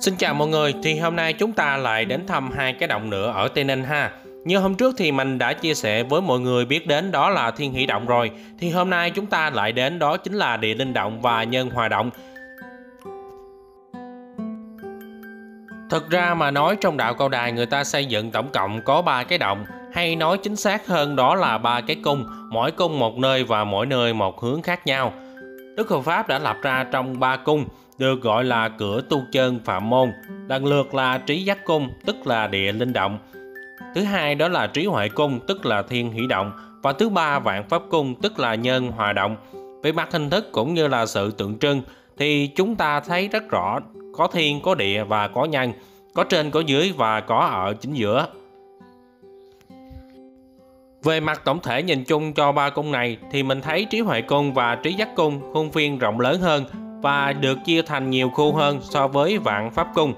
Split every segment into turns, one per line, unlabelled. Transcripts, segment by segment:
Xin chào mọi người, thì hôm nay chúng ta lại đến thăm hai cái động nữa ở Tây Ninh ha. Như hôm trước thì mình đã chia sẻ với mọi người biết đến đó là Thiên Hỷ Động rồi. Thì hôm nay chúng ta lại đến đó chính là Địa Linh Động và Nhân Hòa Động. Thực ra mà nói trong đạo cao đài người ta xây dựng tổng cộng có 3 cái động hay nói chính xác hơn đó là ba cái cung, mỗi cung một nơi và mỗi nơi một hướng khác nhau. Đức Phật Pháp đã lập ra trong ba cung được gọi là cửa tu chân phạm môn, lần lượt là trí giác cung tức là địa linh động. Thứ hai đó là trí huệ cung tức là thiên hỷ động và thứ ba vạn pháp cung tức là nhân hòa động. Về mặt hình thức cũng như là sự tượng trưng thì chúng ta thấy rất rõ có thiên, có địa và có nhân, có trên, có dưới và có ở chính giữa. Về mặt tổng thể nhìn chung cho ba cung này, thì mình thấy trí huệ cung và trí giác cung khuôn viên rộng lớn hơn và được chia thành nhiều khu hơn so với vạn pháp cung.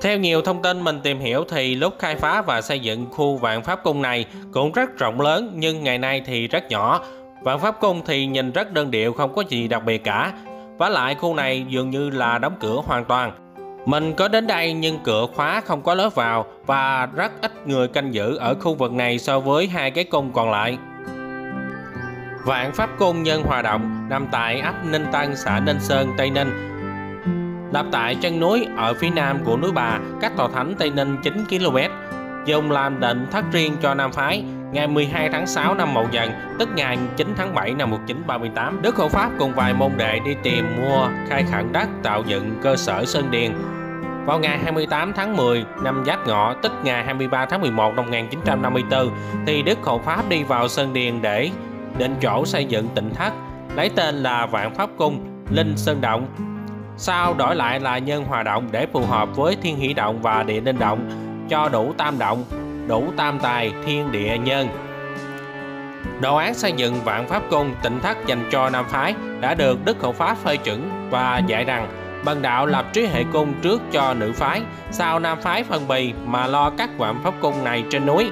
Theo nhiều thông tin mình tìm hiểu thì lúc khai phá và xây dựng khu vạn pháp cung này cũng rất rộng lớn, nhưng ngày nay thì rất nhỏ. Vạn pháp cung thì nhìn rất đơn điệu, không có gì đặc biệt cả. Và lại khu này dường như là đóng cửa hoàn toàn. Mình có đến đây nhưng cửa khóa không có lối vào và rất ít người canh giữ ở khu vực này so với hai cái cung còn lại. Vạn Pháp Cung Nhân Hòa Động nằm tại ấp Ninh Tân, xã Ninh Sơn, Tây Ninh. Đạp tại chân núi ở phía nam của núi Bà, cách tòa thánh Tây Ninh 9 km. Dùng làm định thất riêng cho Nam Phái ngày 12 tháng 6 năm Mậu Dần, tức ngày 9 tháng 7 năm 1938. Đức Hộ Pháp cùng vài môn đệ đi tìm mua khai khẩn đất tạo dựng cơ sở Sơn Điền. Vào ngày 28 tháng 10 năm Giáp Ngọ, tức ngày 23 tháng 11 năm 1954, thì Đức Hộ Pháp đi vào Sơn Điền để định chỗ xây dựng tịnh thất lấy tên là Vạn Pháp Cung, Linh Sơn Động. Sau đổi lại là Nhân Hòa Động để phù hợp với Thiên Hỷ Động và Địa Linh Động, cho đủ tam động, đủ tam tài, thiên địa nhân. Đồ án xây dựng Vạn Pháp Cung tịnh thất dành cho Nam Phái đã được Đức Hộ Pháp phê chuẩn và dạy rằng Bần đạo lập trí hệ cung trước cho nữ phái, sau nam phái phân bì mà lo các quạm pháp cung này trên núi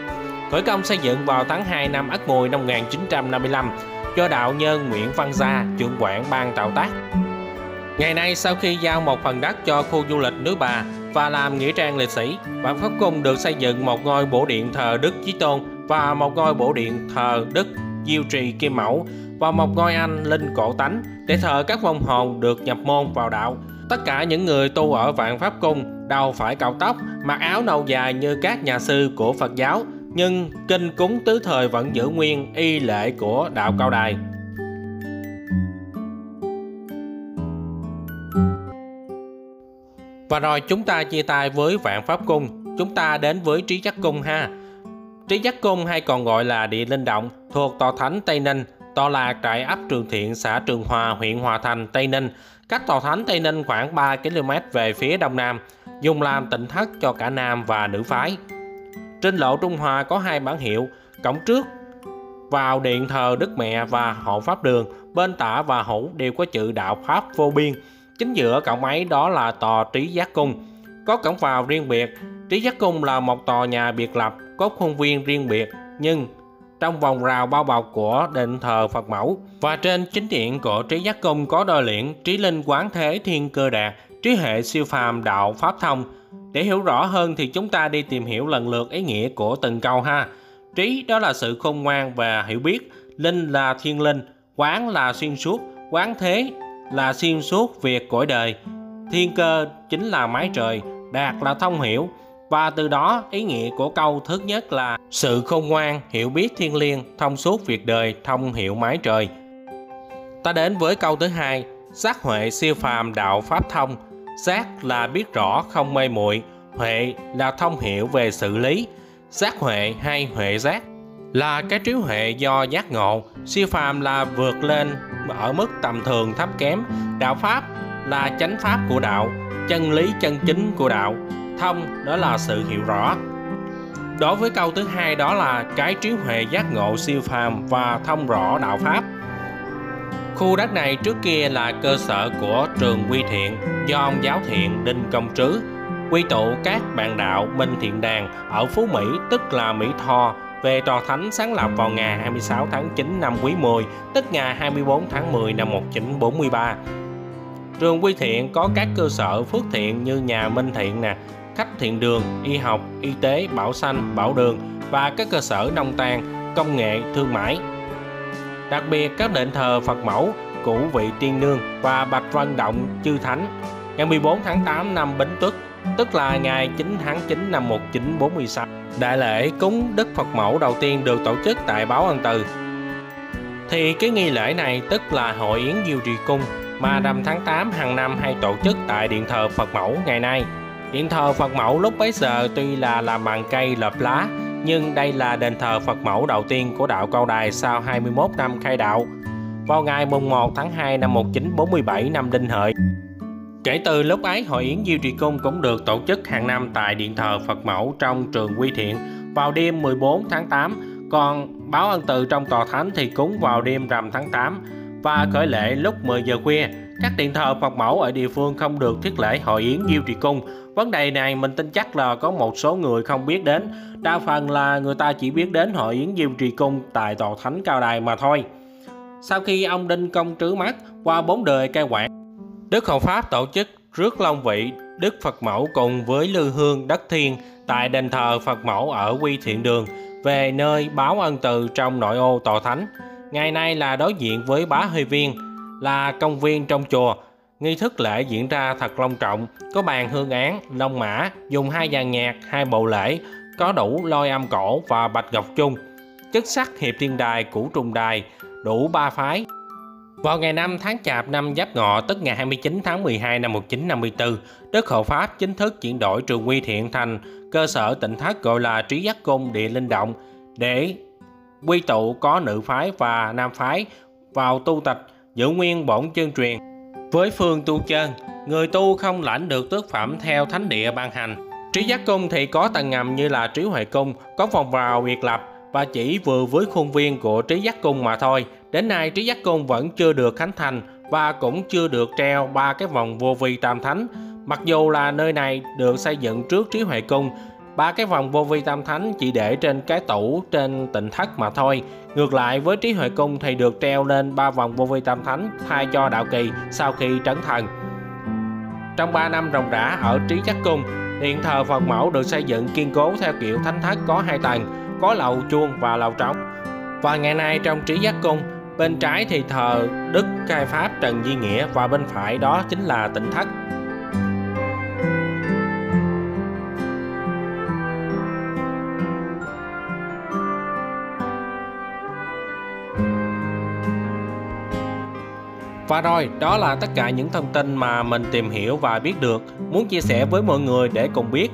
khởi công xây dựng vào tháng 2 năm Ất Mùi năm 1955 do đạo nhân Nguyễn Văn Gia, trưởng quản ban tạo tác. Ngày nay sau khi giao một phần đất cho khu du lịch nước Bà và làm nghĩa trang liệt sĩ, Vạn Pháp Cung được xây dựng một ngôi bổ điện thờ Đức Chí Tôn và một ngôi bổ điện thờ Đức Diêu Trì Kim Mẫu và một ngôi anh linh cổ tánh để thờ các vong hồn được nhập môn vào đạo. Tất cả những người tu ở Vạn Pháp Cung đầu phải cạo tóc, mặc áo nâu dài như các nhà sư của Phật giáo nhưng kinh cúng tứ thời vẫn giữ nguyên y lệ của đạo cao đài. Và rồi chúng ta chia tay với vạn pháp cung, chúng ta đến với trí giác cung ha. Trí giác cung hay còn gọi là địa linh động thuộc tòa thánh Tây Ninh, tọa lạc tại ấp Trường Thiện, xã Trường Hòa, huyện Hòa Thành, Tây Ninh, cách tòa thánh Tây Ninh khoảng 3 km về phía đông nam, dùng làm tịnh thất cho cả nam và nữ phái. Trên lộ Trung Hòa có hai bản hiệu, cổng trước vào điện thờ Đức Mẹ và hộ Pháp Đường, bên tả và hữu đều có chữ đạo Pháp vô biên. Chính giữa cổng ấy đó là tòa Trí Giác Cung. Có cổng vào riêng biệt, Trí Giác Cung là một tòa nhà biệt lập, có khuôn viên riêng biệt, nhưng trong vòng rào bao bọc của đền thờ Phật Mẫu. Và trên chính điện của Trí Giác Cung có đôi liễn Trí Linh Quán Thế Thiên Cơ Đạt, Trí Hệ Siêu Phàm Đạo Pháp Thông, để hiểu rõ hơn thì chúng ta đi tìm hiểu lần lượt ý nghĩa của từng câu ha. Trí đó là sự khôn ngoan và hiểu biết, linh là thiên linh, quán là xuyên suốt, quán thế là xuyên suốt việc cõi đời. Thiên cơ chính là mái trời, đạt là thông hiểu, và từ đó ý nghĩa của câu thứ nhất là sự khôn ngoan, hiểu biết thiên liêng, thông suốt việc đời, thông hiểu mái trời. Ta đến với câu thứ hai, giác huệ siêu phàm đạo pháp thông, Giác là biết rõ không mê muội, huệ là thông hiểu về xử lý. Giác huệ hay huệ giác là cái trí huệ do giác ngộ, siêu phàm là vượt lên ở mức tầm thường thấp kém, đạo pháp là chánh pháp của đạo, chân lý chân chính của đạo, thông đó là sự hiểu rõ. Đối với câu thứ hai đó là cái trí huệ giác ngộ siêu phàm và thông rõ đạo pháp. Khu đất này trước kia là cơ sở của trường Quy Thiện do ông giáo thiện Đinh Công Trứ quy tụ các bạn đạo Minh Thiện Đàn ở Phú Mỹ tức là Mỹ Tho về tòa thánh sáng lập vào ngày 26 tháng 9 năm Quý 10 tức ngày 24 tháng 10 năm 1943. Trường Quy Thiện có các cơ sở phước thiện như nhà Minh Thiện nè, khách thiện đường, y học, y tế, bảo xanh, bảo đường và các cơ sở nông tàn, công nghệ, thương mại. Đặc biệt các đền thờ Phật mẫu, Củ Vị Tiên Nương và Bạch Văn Động Chư Thánh ngày 14 tháng 8 năm Bính Tuất, tức là ngày 9 tháng 9 năm 1946. Đại lễ cúng Đức Phật Mẫu đầu tiên được tổ chức tại Báo Ân Từ. Thì cái nghi lễ này tức là hội yến diêu trì cung mà rằm tháng 8 hàng năm hay tổ chức tại điện thờ Phật Mẫu ngày nay. Điện thờ Phật Mẫu lúc bấy giờ tuy là làm bằng cây lợp lá, nhưng đây là đền thờ Phật Mẫu đầu tiên của đạo Cao Đài sau 21 năm khai đạo, vào ngày mùng 1 tháng 2 năm 1947 năm Đinh Hợi. Kể từ lúc ấy, hội yến Diêu Trì Cung cũng được tổ chức hàng năm tại điện thờ Phật Mẫu trong trường Quy Thiện vào đêm 14 tháng 8, còn báo ân từ trong tòa thánh thì cúng vào đêm rằm tháng 8 và khởi lễ lúc 10 giờ khuya. Các điện thờ Phật mẫu ở địa phương không được thiết lễ hội yến diêu trì cung. Vấn đề này mình tin chắc là có một số người không biết đến. Đa phần là người ta chỉ biết đến hội yến diêu trì cung tại tòa thánh cao đài mà thôi. Sau khi ông Đinh Công trứ mắt qua bốn đời cai quản, Đức Hậu Pháp tổ chức rước long vị Đức Phật mẫu cùng với lư hương đất thiên tại đền thờ Phật mẫu ở Quy Thiện Đường về nơi báo ân từ trong nội ô tòa thánh. Ngày nay là đối diện với bá hơi viên, là công viên trong chùa. Nghi thức lễ diễn ra thật long trọng, có bàn hương án, long mã, dùng hai dàn nhạc, hai bộ lễ, có đủ lôi âm cổ và bạch ngọc chung, chất sắc hiệp thiên đài, củ trùng đài, đủ ba phái. Vào ngày 5 tháng Chạp năm Giáp Ngọ, tức ngày 29 tháng 12 năm 1954, Đức Hộ Pháp chính thức chuyển đổi trường Quy Thiện thành cơ sở tỉnh thất gọi là Trí Giác Cung Địa Linh Động để quy tụ có nữ phái và nam phái vào tu tịch giữ nguyên bổn chân truyền. Với phương tu chân, người tu không lãnh được tước phẩm theo thánh địa ban hành. Trí giác cung thì có tầng ngầm như là trí huệ cung, có vòng vào biệt lập và chỉ vừa với khuôn viên của trí giác cung mà thôi. Đến nay trí giác cung vẫn chưa được khánh thành và cũng chưa được treo ba cái vòng vô vi tam thánh. Mặc dù là nơi này được xây dựng trước trí huệ cung ba cái vòng vô vi tam thánh chỉ để trên cái tủ, trên tịnh thất mà thôi. Ngược lại, với trí huệ cung thì được treo lên ba vòng vô vi tam thánh, thay cho đạo kỳ sau khi trấn thần. Trong 3 năm ròng rã ở trí chắc cung, điện thờ phật mẫu được xây dựng kiên cố theo kiểu thánh thất có hai tầng, có lầu chuông và lầu trống. Và ngày nay trong trí giác cung, bên trái thì thờ đức khai pháp trần duy nghĩa và bên phải đó chính là tịnh thất. Và rồi, đó là tất cả những thông tin mà mình tìm hiểu và biết được, muốn chia sẻ với mọi người để cùng biết.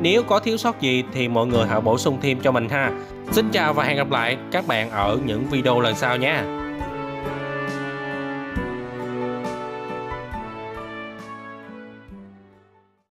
Nếu có thiếu sót gì thì mọi người hãy bổ sung thêm cho mình ha. Xin chào và hẹn gặp lại các bạn ở những video lần sau nha.